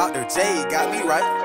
Dr. J got me right.